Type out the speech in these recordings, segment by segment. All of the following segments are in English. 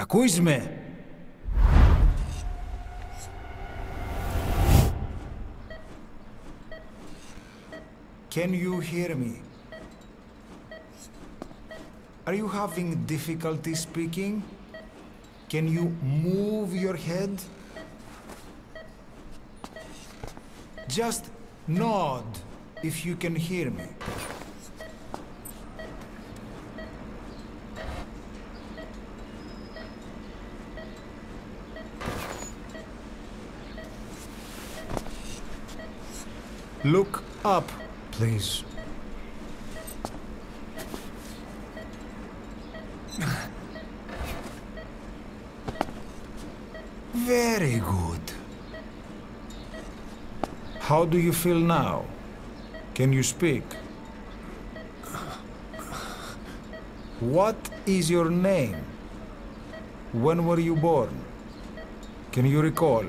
Ακούεις με! Can you hear me? Are you having difficulty speaking? Can you move your head? Just nod if you can hear me. Look up, please. Very good. How do you feel now? Can you speak? What is your name? When were you born? Can you recall?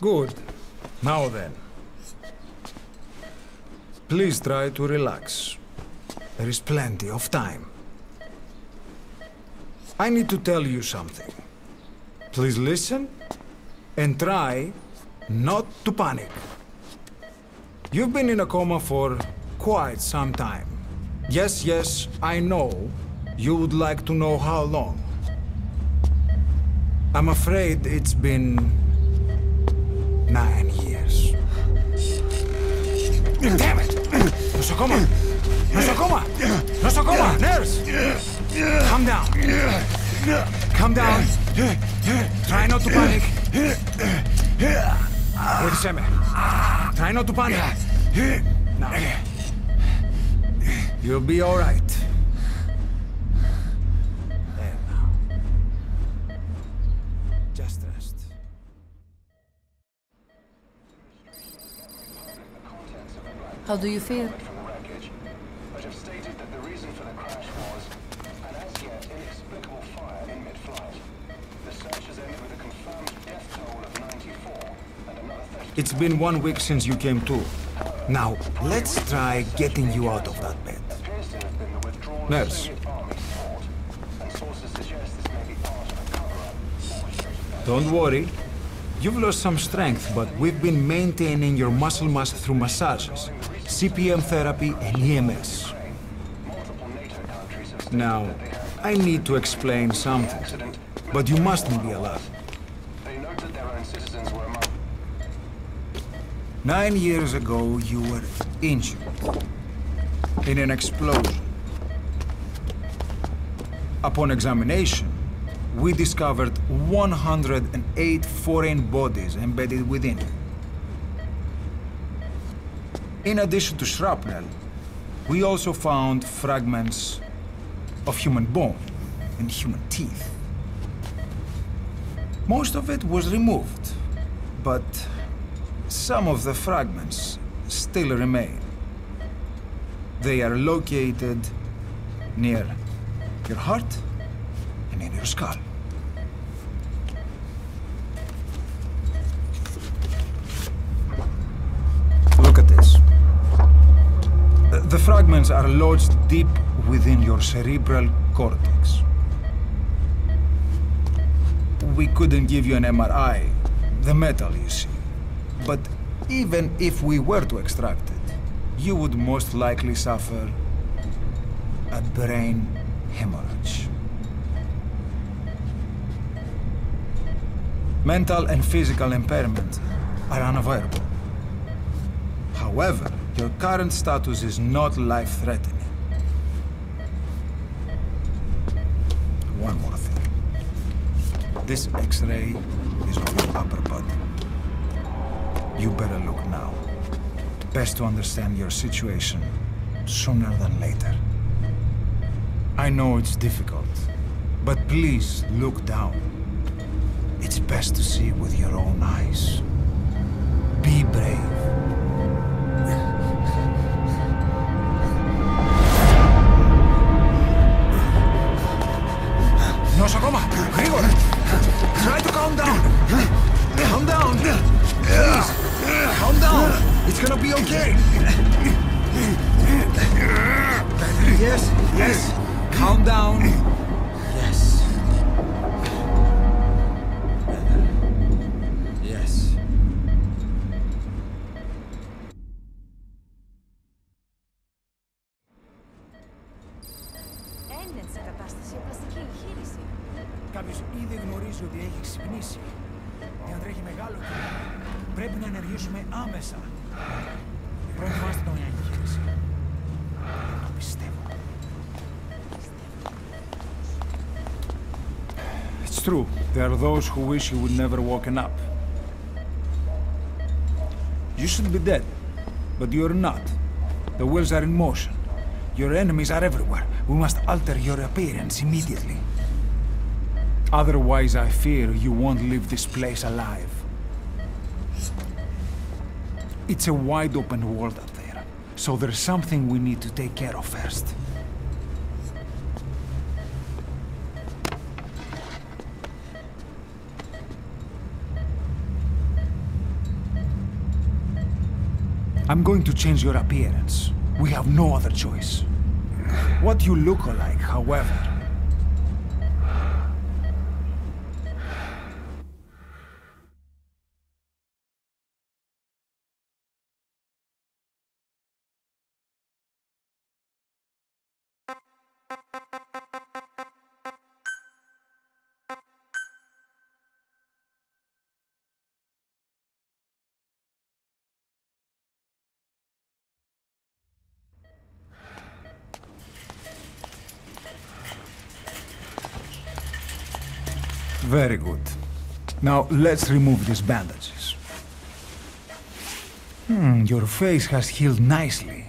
Good. Now then. Please try to relax. There is plenty of time. I need to tell you something. Please listen and try not to panic. You've been in a coma for quite some time. Yes, yes, I know you would like to know how long. I'm afraid it's been nine years. Damn it! Nosocoma! Nosocoma! Nosocoma! Nurse! Calm down. Calm down. Try not to panic. Irseme. Try not to panic. Now. You'll be alright. 94 and another 30 It's been one week since you came to. Now, let's try getting you out of that bed. Nurse. Don't worry. You've lost some strength, but we've been maintaining your muscle mass through massages, CPM therapy, and EMS. Now, I need to explain something, but you mustn't be alarmed. Nine years ago, you were injured in an explosion. Upon examination, we discovered 108 foreign bodies embedded within you. In addition to shrapnel, we also found fragments of human bone and human teeth. Most of it was removed, but some of the fragments still remain. They are located near your heart and in your skull. The fragments are lodged deep within your cerebral cortex. We couldn't give you an MRI, the metal, you see. But even if we were to extract it, you would most likely suffer a brain hemorrhage. Mental and physical impairment are unavoidable. However, your current status is not life-threatening. One more thing. This X-ray is of your upper body. You better look now. Best to understand your situation sooner than later. I know it's difficult, but please look down. It's best to see with your own eyes. Be brave. Noshokoma, Grigor, try to calm down. Calm down. Please, calm down. It's gonna be okay. Yes, yes, calm down. Τζάβης ήδη γνωρίζει ότι έχει ξυπνήσει. Για να τρέχει μεγάλο κίνημα. Πρέπει να ενεργήσουμε άμεσα. Προετοιμάστε τον για εγχείρηση. Το πιστεύω. It's true. There are those who wish you would never woken up. You should be dead, but you're not. The wheels are in motion. Your enemies are everywhere. We must alter your appearance immediately. Otherwise, I fear you won't leave this place alive. It's a wide open world out there, so there's something we need to take care of first. I'm going to change your appearance. We have no other choice. What you look like, however, Very good. Now let's remove these bandages. Hmm, your face has healed nicely.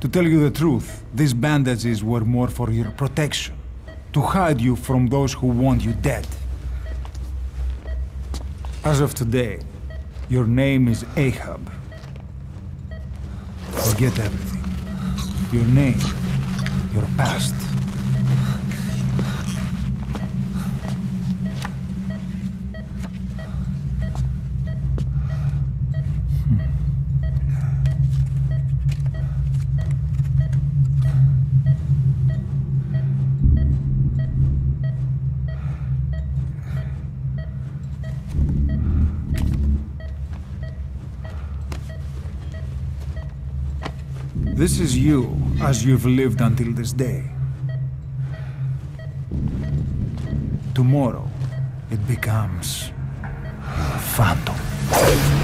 To tell you the truth, these bandages were more for your protection. To hide you from those who want you dead. As of today, your name is Ahab. Forget everything. Your name, your past. This is you as you've lived until this day. Tomorrow, it becomes a phantom.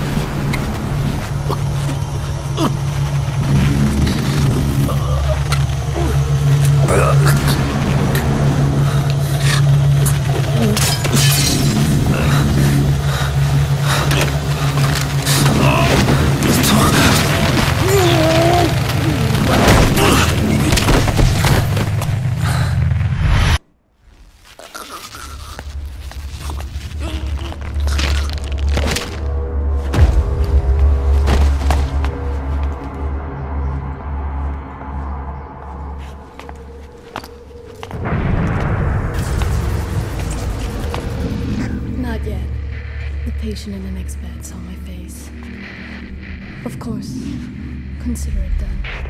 Of course. Consider it done.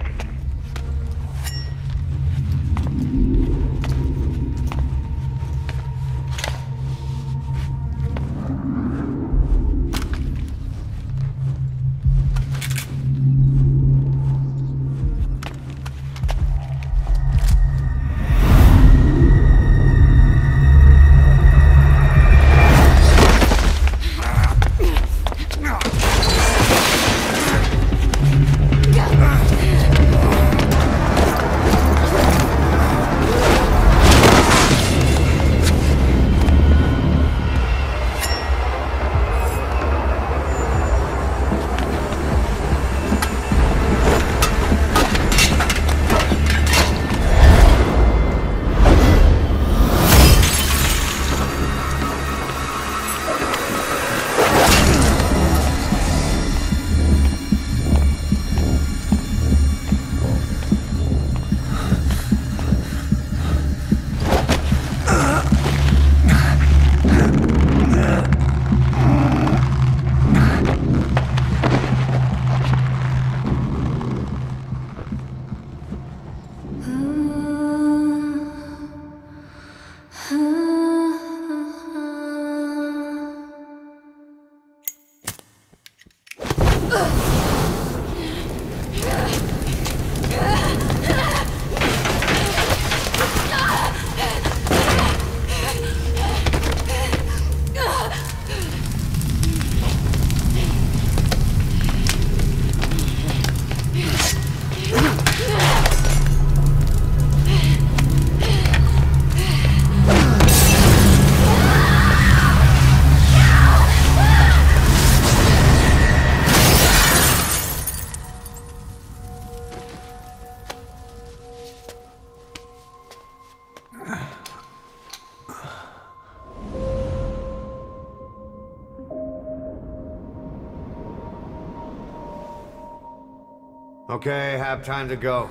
Okay, have time to go.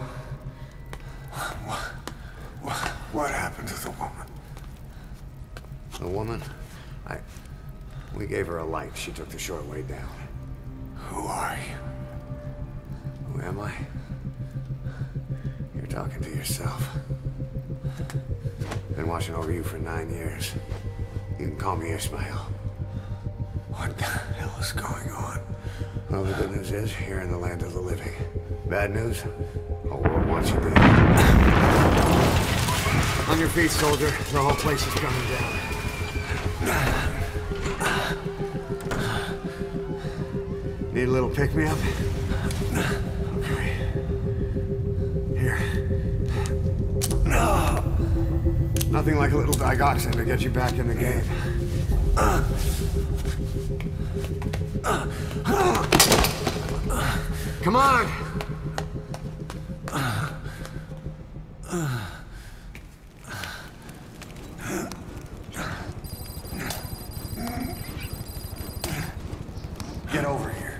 What happened to the woman? The woman? I... We gave her a light. She took the short way down. Who are you? Who am I? You're talking to yourself. Been watching over you for nine years. You can call me Ishmael. What the hell is going on? Well, the good news is, you're in the land of the living. Bad news? The world wants you dead. On your feet, soldier. The whole place is coming down. Need a little pick-me-up? Okay. Here. Nothing like a little digoxin to get you back in the game. Come on! Get over here.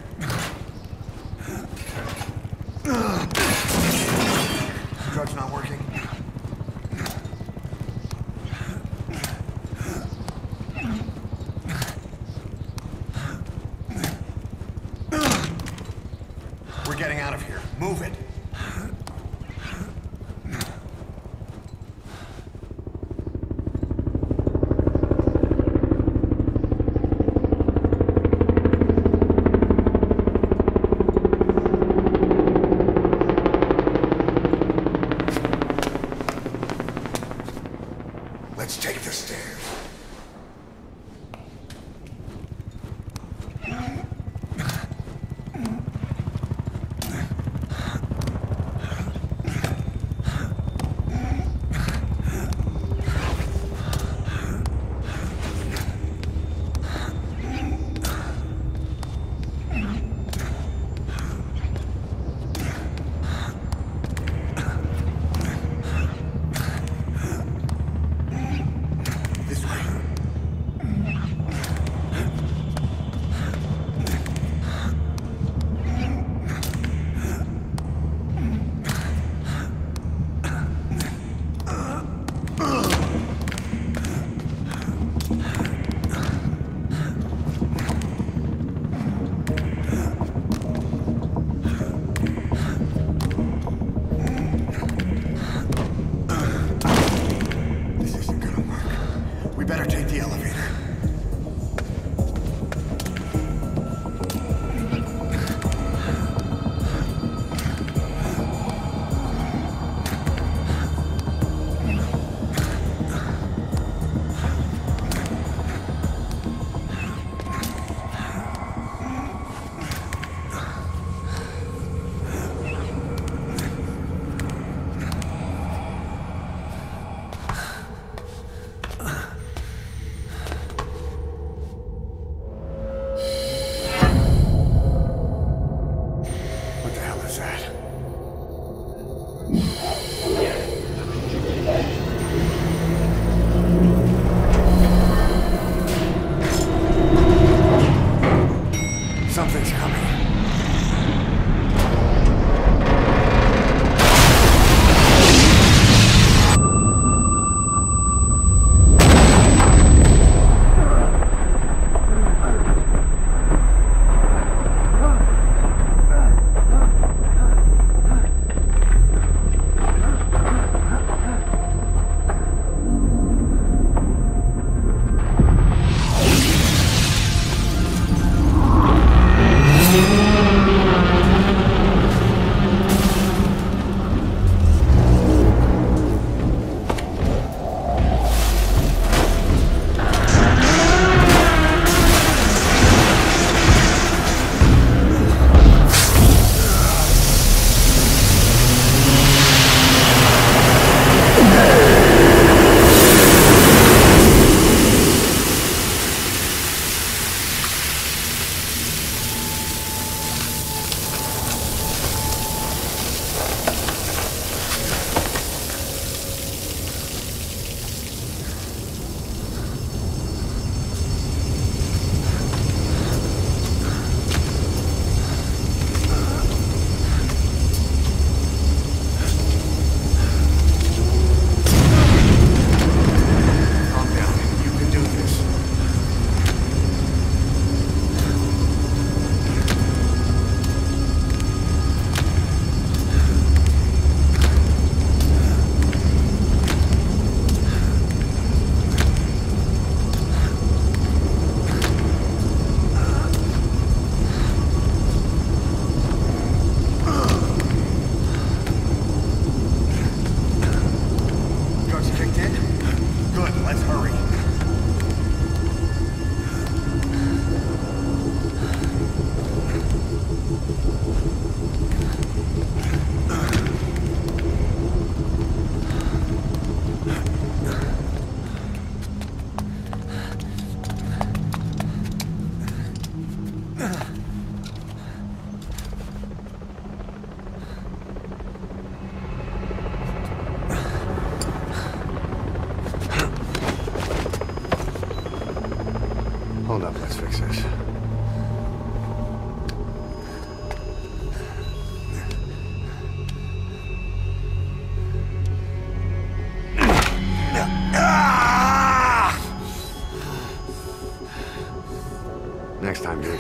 Drug's not working. We're getting out of here. Move it. Let's take the stairs.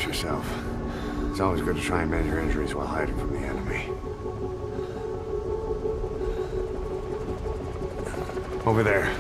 Yourself. It's always good to try and mend your injuries while hiding from the enemy. Over there.